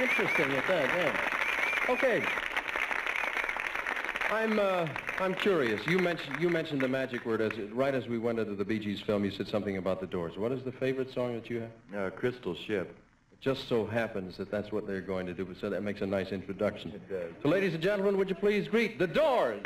Interesting at that, yeah. Okay. I'm, uh, I'm curious. You mentioned, you mentioned the magic word as right as we went into the Bee Gees film. You said something about the Doors. What is the favorite song that you have? Uh, Crystal Ship. It just so happens that that's what they're going to do, so that makes a nice introduction. It does. So, ladies and gentlemen, would you please greet the Doors?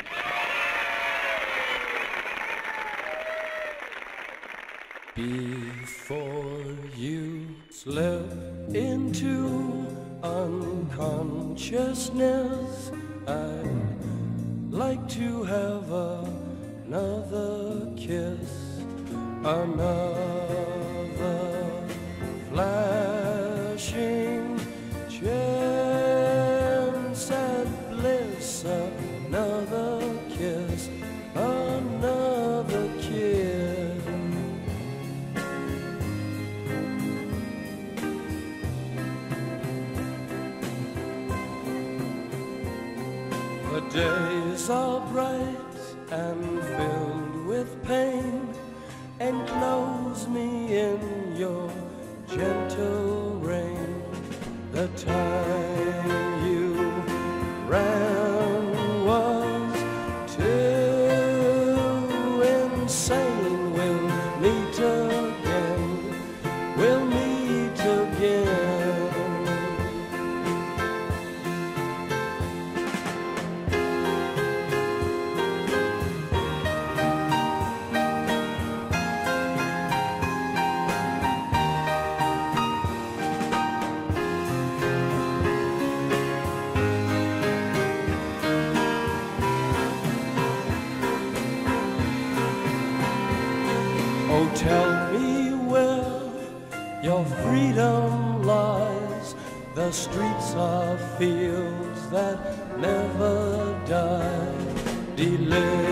Before you slip into unconsciousness, I'd like to have another kiss, another flashing days are bright and filled with pain. Enclose me in your gentle rain. The time Oh, tell me where your freedom lies. The streets are fields that never die. Deliver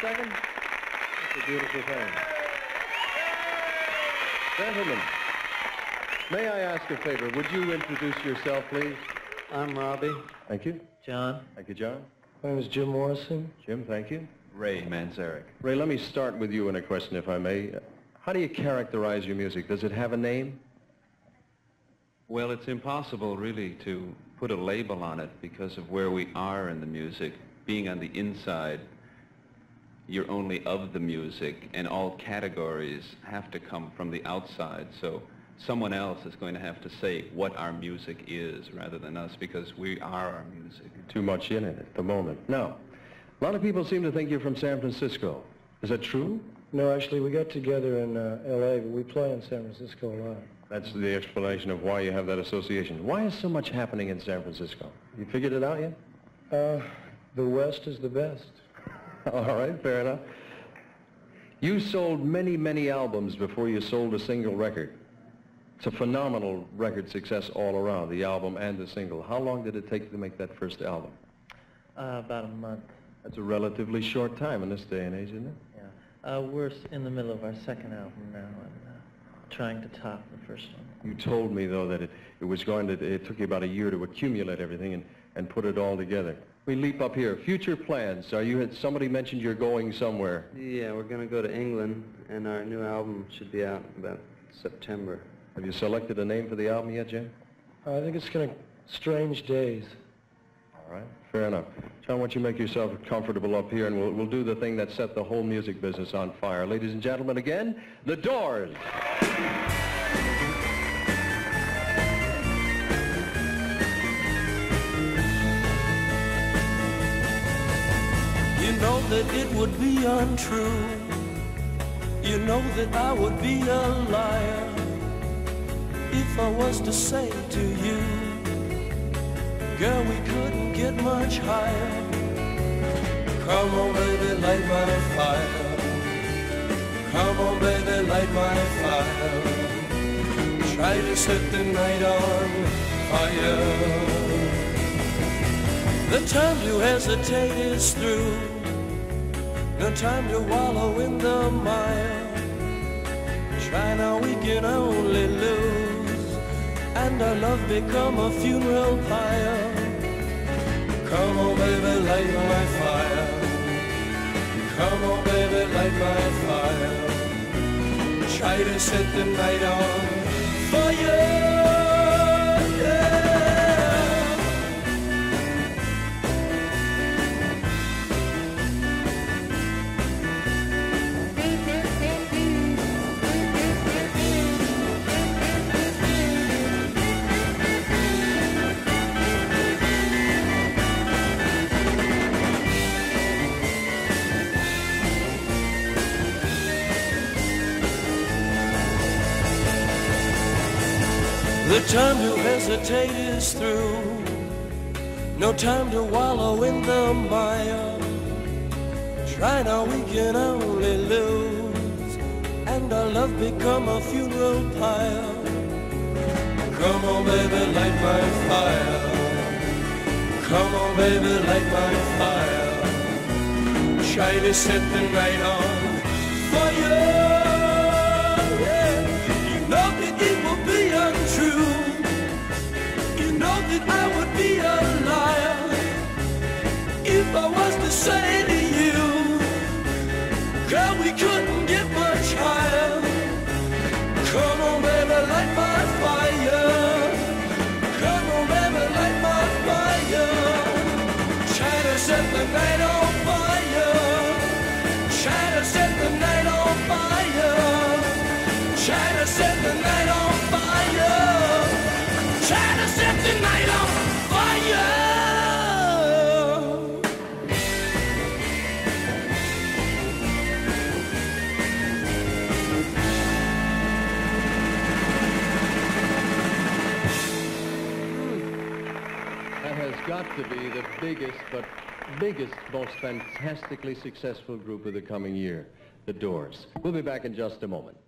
That's a beautiful thing. Gentlemen, may I ask a favor? Would you introduce yourself, please? I'm Robbie. Thank you. John. Thank you, John. My name is Jim Morrison. Jim, thank you. Ray Manzarek. Ray, let me start with you in a question, if I may. How do you characterize your music? Does it have a name? Well, it's impossible really to put a label on it because of where we are in the music. Being on the inside, you're only of the music, and all categories have to come from the outside. So someone else is going to have to say what our music is rather than us because we are our music. Too much in it at the moment. No. a lot of people seem to think you're from San Francisco. Is that true? No, actually, we got together in uh, L.A., but we play in San Francisco a lot. That's the explanation of why you have that association. Why is so much happening in San Francisco? You figured it out yet? Uh, the West is the best. All right, fair enough. You sold many, many albums before you sold a single record. It's a phenomenal record success all around, the album and the single. How long did it take to make that first album? Uh, about a month. That's a relatively short time in this day and age, isn't it? Yeah. Uh, we're in the middle of our second album now and uh, trying to top the first one. You told me, though, that it, it was going to, it took you about a year to accumulate everything and, and put it all together. We leap up here. Future plans. Are you, somebody mentioned you're going somewhere. Yeah, we're going to go to England, and our new album should be out in about September. Have you selected a name for the album yet, Jim? I think it's going to Strange Days. All right, fair enough. John, why don't you make yourself comfortable up here, and we'll, we'll do the thing that set the whole music business on fire. Ladies and gentlemen, again, The Doors. You know that it would be untrue You know that I would be a liar if I was to say to you, girl, we couldn't get much higher. Come on, baby, light my fire. Come on, baby, light my fire. Try to set the night on fire. The time to hesitate is through. No time to wallow in the mire. Try now, we can lose. And our love become a funeral pyre. Come on, baby, light my fire. Come on, baby, light my fire. Try to set the night on The time to hesitate is through. No time to wallow in the mire. Try now, we can only lose. And our love become a funeral pyre. Come on, baby, light my fire. Come on, baby, light my fire. Try to set the night on fire. Say to you, girl, we couldn't get much higher. Come on, baby, light my fire. Come on, baby, light my fire. Try to set the night on fire. Try to set the night on fire. Try to set the night got to be the biggest, but biggest, most fantastically successful group of the coming year, The Doors. We'll be back in just a moment.